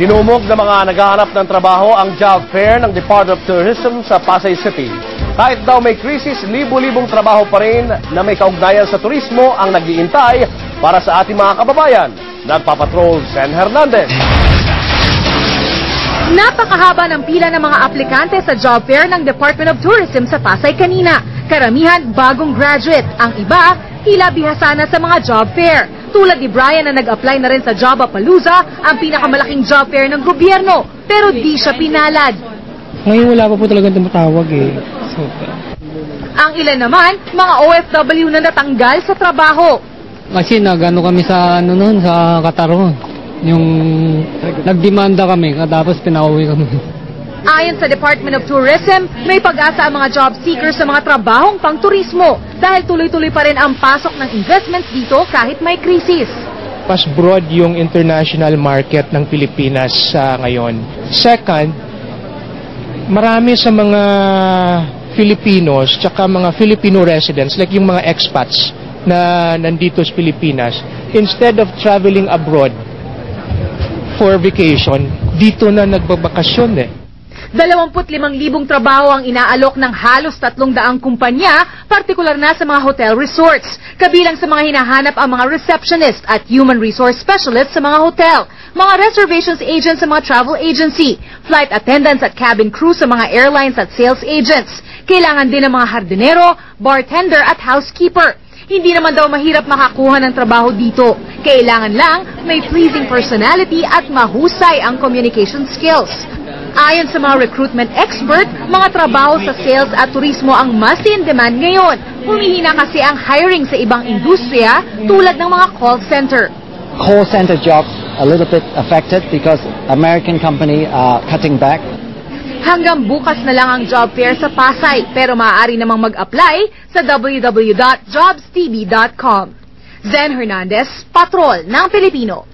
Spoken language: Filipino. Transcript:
Dinumog ng mga naghahanap ng trabaho ang job fair ng Department of Tourism sa Pasay City. Kahit daw may krisis, libo-libong trabaho pa rin na may kaugnayan sa turismo ang nagiintay para sa ating mga kababayan. Nagpapatrol Sen Hernandez. Napakahaba ng pila ng mga aplikante sa job fair ng Department of Tourism sa Pasay kanina. Karamihan bagong graduate. Ang iba, tila bihasa sa mga job fair. Tulad ni Brian na nag-apply na rin sa Jobapalooza, ang pinakamalaking job fair ng gobyerno. Pero di siya pinalad. Ngayon wala pa po talaga tumatawag eh. So, Ang ilan naman, mga OFW na natanggal sa trabaho. kasi nagano kami sa ano noon sa Kataro. Yung nagdemanda kami tapos pinauwi kami. Ayon sa Department of Tourism, may pag-asa ang mga job seekers sa mga trabahong pang-turismo dahil tuloy-tuloy pa rin ang pasok ng investments dito kahit may krisis. mas broad yung international market ng Pilipinas sa ngayon. Second, marami sa mga Filipinos tsaka mga Filipino residents like yung mga expats na nandito sa Pilipinas instead of traveling abroad for vacation dito na nagbabakasyon eh 25,000 trabaho ang inaalok ng halos 300 kumpanya, partikular na sa mga hotel resorts. Kabilang sa mga hinahanap ang mga receptionist at human resource specialist sa mga hotel, mga reservations agents sa mga travel agency, flight attendants at cabin crew sa mga airlines at sales agents. Kailangan din ng mga hardinero, bartender at housekeeper. Hindi naman daw mahirap makakuha ng trabaho dito. Kailangan lang may pleasing personality at mahusay ang communication skills. Ayon sa mga recruitment expert, mga trabaho sa sales at turismo ang mas in demand ngayon. Humihina kasi ang hiring sa ibang industriya tulad ng mga call center. call center jobs a little bit affected because American company are cutting back. Hanggang bukas na lang ang job fair sa Pasay pero maaari namang mag-apply sa www.jobstv.com. Zen Hernandez, Patrol ng Pilipino.